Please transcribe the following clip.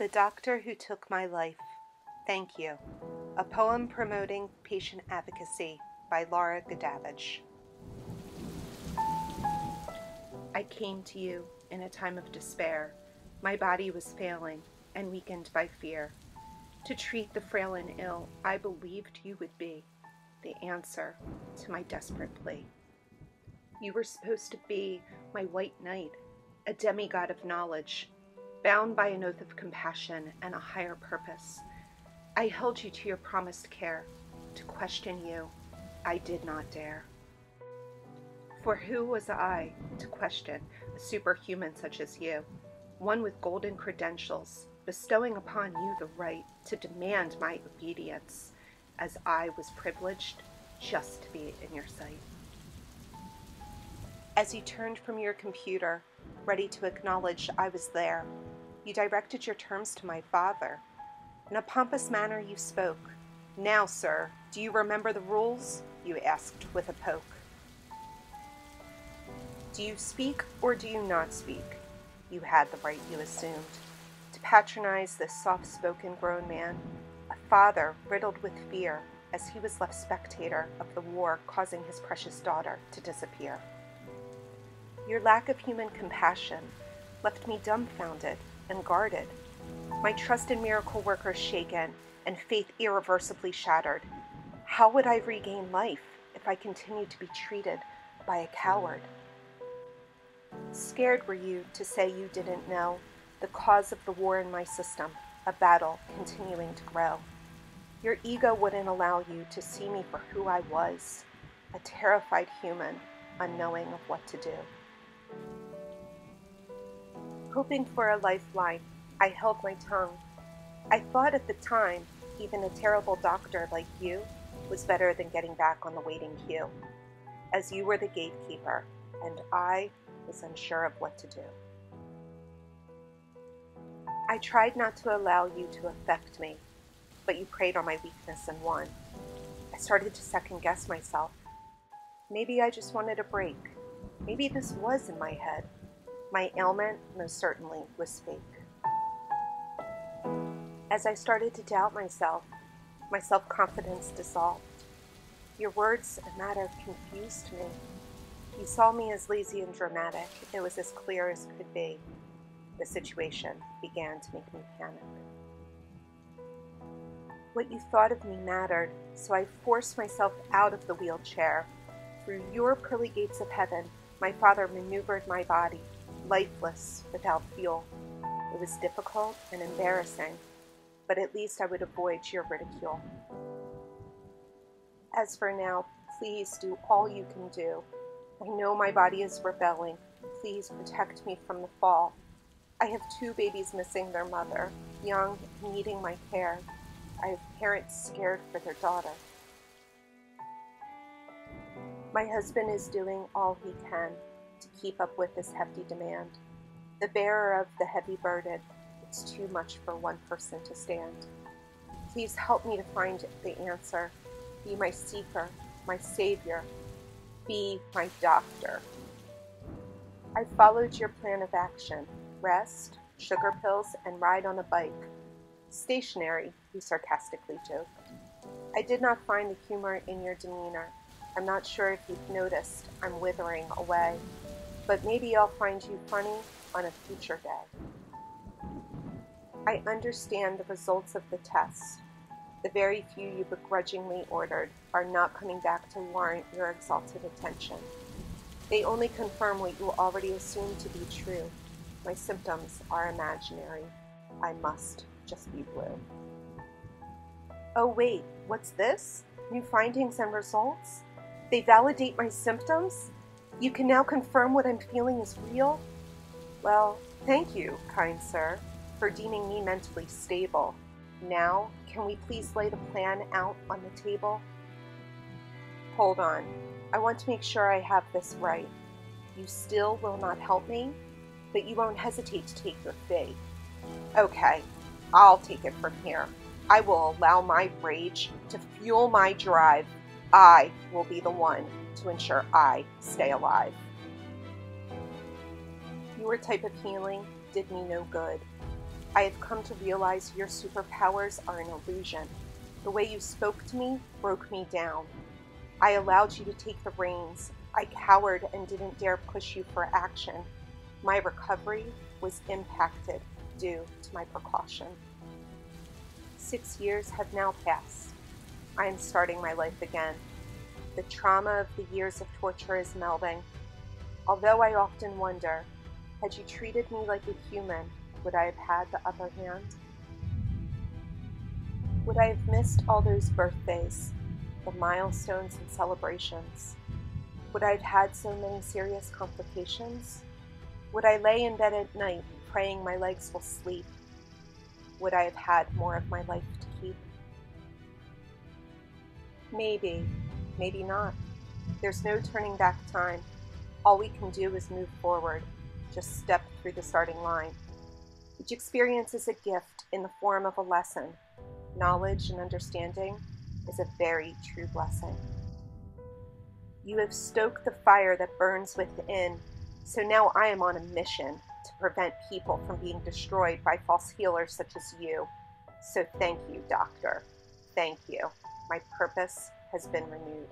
The Doctor Who Took My Life. Thank You. A poem promoting patient advocacy by Laura Goodavage. I came to you in a time of despair. My body was failing and weakened by fear. To treat the frail and ill, I believed you would be the answer to my desperate plea. You were supposed to be my white knight, a demigod of knowledge, bound by an oath of compassion and a higher purpose. I held you to your promised care. To question you, I did not dare. For who was I to question a superhuman such as you, one with golden credentials, bestowing upon you the right to demand my obedience, as I was privileged just to be in your sight? As you turned from your computer, ready to acknowledge I was there, you directed your terms to my father. In a pompous manner you spoke. Now, sir, do you remember the rules? You asked with a poke. Do you speak or do you not speak? You had the right you assumed. To patronize this soft spoken grown man, a father riddled with fear as he was left spectator of the war causing his precious daughter to disappear. Your lack of human compassion left me dumbfounded and guarded, my trust in miracle workers shaken, and faith irreversibly shattered. How would I regain life if I continued to be treated by a coward? Scared were you to say you didn't know the cause of the war in my system, a battle continuing to grow. Your ego wouldn't allow you to see me for who I was, a terrified human, unknowing of what to do. Hoping for a lifeline, I held my tongue. I thought at the time, even a terrible doctor like you was better than getting back on the waiting queue, as you were the gatekeeper, and I was unsure of what to do. I tried not to allow you to affect me, but you preyed on my weakness and won. I started to second guess myself. Maybe I just wanted a break. Maybe this was in my head. My ailment most certainly was fake. As I started to doubt myself, my self confidence dissolved. Your words and matter confused me. You saw me as lazy and dramatic. It was as clear as could be. The situation began to make me panic. What you thought of me mattered, so I forced myself out of the wheelchair. Through your pearly gates of heaven, my father maneuvered my body lifeless without fuel. It was difficult and embarrassing, but at least I would avoid your ridicule. As for now, please do all you can do. I know my body is rebelling. Please protect me from the fall. I have two babies missing their mother, young, needing my care. I have parents scared for their daughter. My husband is doing all he can to keep up with this hefty demand. The bearer of the heavy burden, it's too much for one person to stand. Please help me to find the answer. Be my seeker, my savior. Be my doctor. I followed your plan of action rest, sugar pills, and ride on a bike. Stationary, he sarcastically joked. I did not find the humor in your demeanor. I'm not sure if you've noticed I'm withering away but maybe I'll find you funny on a future day. I understand the results of the test. The very few you begrudgingly ordered are not coming back to warrant your exalted attention. They only confirm what you already assumed to be true. My symptoms are imaginary. I must just be blue. Oh, wait, what's this? New findings and results? They validate my symptoms? You can now confirm what I'm feeling is real? Well, thank you, kind sir, for deeming me mentally stable. Now, can we please lay the plan out on the table? Hold on. I want to make sure I have this right. You still will not help me, but you won't hesitate to take your fee. Okay, I'll take it from here. I will allow my rage to fuel my drive. I will be the one to ensure I stay alive. Your type of healing did me no good. I have come to realize your superpowers are an illusion. The way you spoke to me broke me down. I allowed you to take the reins. I cowered and didn't dare push you for action. My recovery was impacted due to my precaution. Six years have now passed. I am starting my life again. The trauma of the years of torture is melding. Although I often wonder, had you treated me like a human, would I have had the upper hand? Would I have missed all those birthdays, the milestones and celebrations? Would I have had so many serious complications? Would I lay in bed at night praying my legs will sleep? Would I have had more of my life to keep? Maybe, maybe not. There's no turning back time. All we can do is move forward, just step through the starting line. Each experience is a gift in the form of a lesson. Knowledge and understanding is a very true blessing. You have stoked the fire that burns within, so now I am on a mission to prevent people from being destroyed by false healers such as you. So thank you, Doctor. Thank you. My purpose has been renewed.